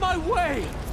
my way!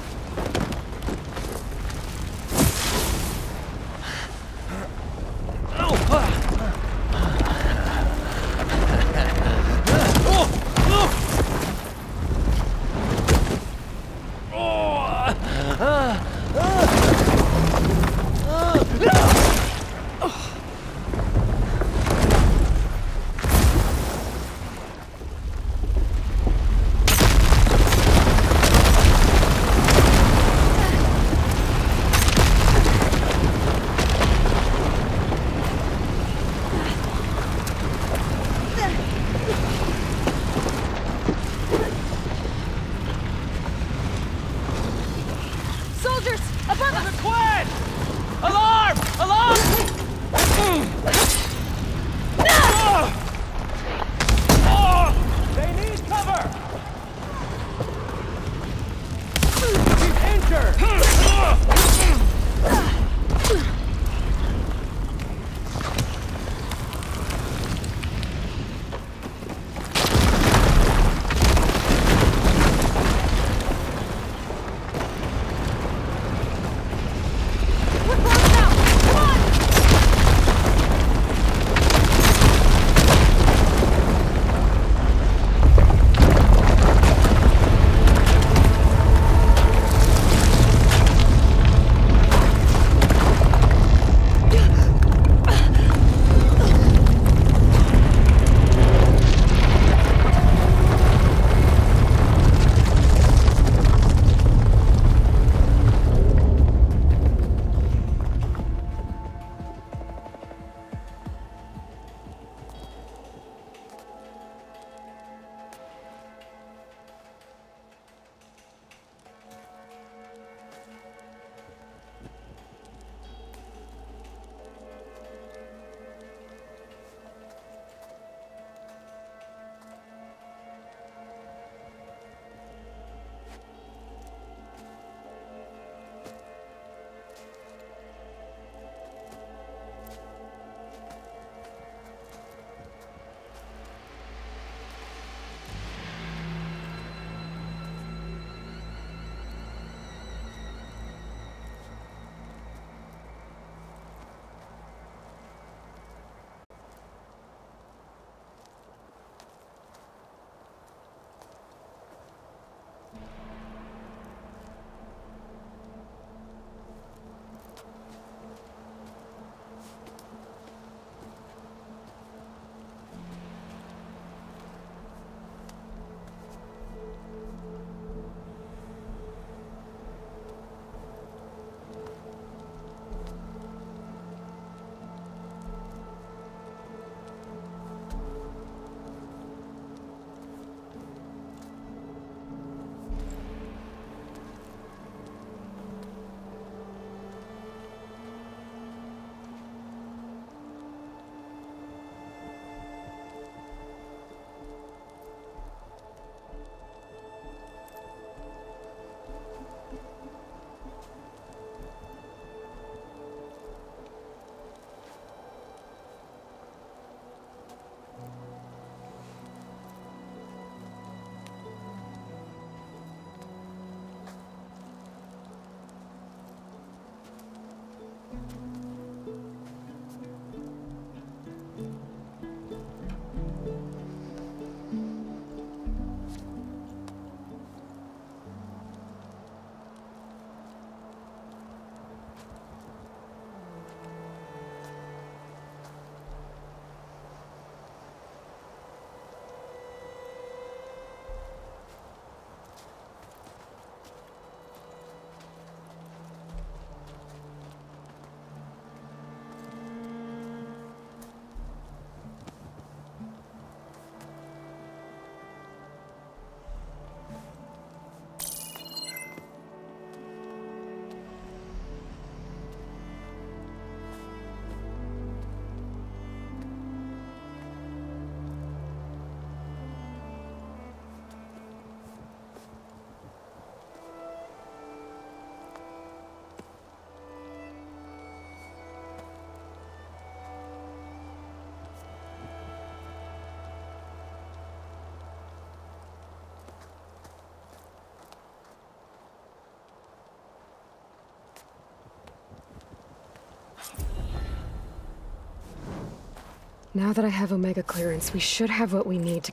Now that I have Omega clearance, we should have what we need to